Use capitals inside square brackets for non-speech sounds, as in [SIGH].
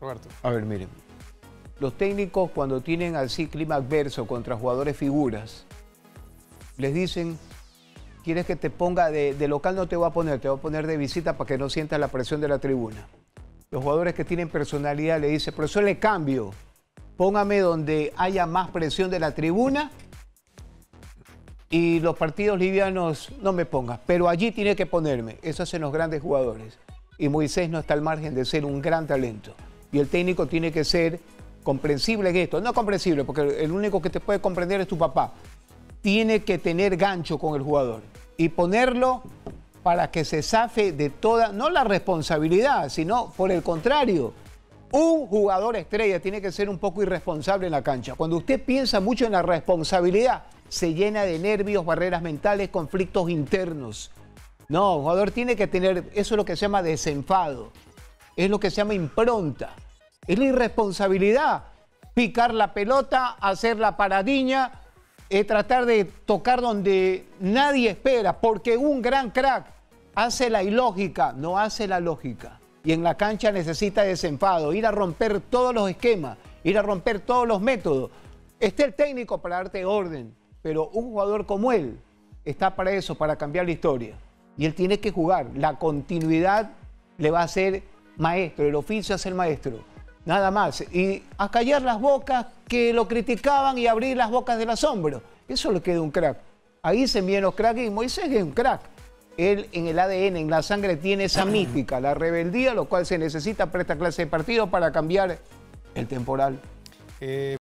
Roberto. A ver, miren. Los técnicos cuando tienen así clima adverso contra jugadores figuras, les dicen, quieres que te ponga de, local no te voy a poner, te voy a poner de visita para que no sientas la presión de la tribuna. Los jugadores que tienen personalidad le dicen, eso le cambio, póngame donde haya más presión de la tribuna y los partidos livianos no me pongas, pero allí tiene que ponerme. Eso hacen los grandes jugadores. Y Moisés no está al margen de ser un gran talento. Y el técnico tiene que ser comprensible en esto. No comprensible, porque el único que te puede comprender es tu papá. Tiene que tener gancho con el jugador y ponerlo para que se zafe de toda, no la responsabilidad, sino por el contrario. Un jugador estrella tiene que ser un poco irresponsable en la cancha. Cuando usted piensa mucho en la responsabilidad, se llena de nervios, barreras mentales, conflictos internos. No, un jugador tiene que tener, eso es lo que se llama desenfado, es lo que se llama impronta, es la irresponsabilidad, picar la pelota, hacer la paradiña, tratar de tocar donde nadie espera, porque un gran crack hace la ilógica, no hace la lógica. Y en la cancha necesita desenfado, ir a romper todos los esquemas, ir a romper todos los métodos. Esté el técnico para darte orden, pero un jugador como él está para eso, para cambiar la historia. Y él tiene que jugar. La continuidad le va a ser maestro, el oficio es el maestro. Nada más. Y a callar las bocas que lo criticaban y abrir las bocas del asombro. Eso le queda un crack. Ahí se envían los cracks y Moisés es un crack. Él en el ADN, en la sangre, tiene esa [CLEARS THROAT] mística, la rebeldía, lo cual se necesita para esta clase de partido para cambiar el temporal. Eh,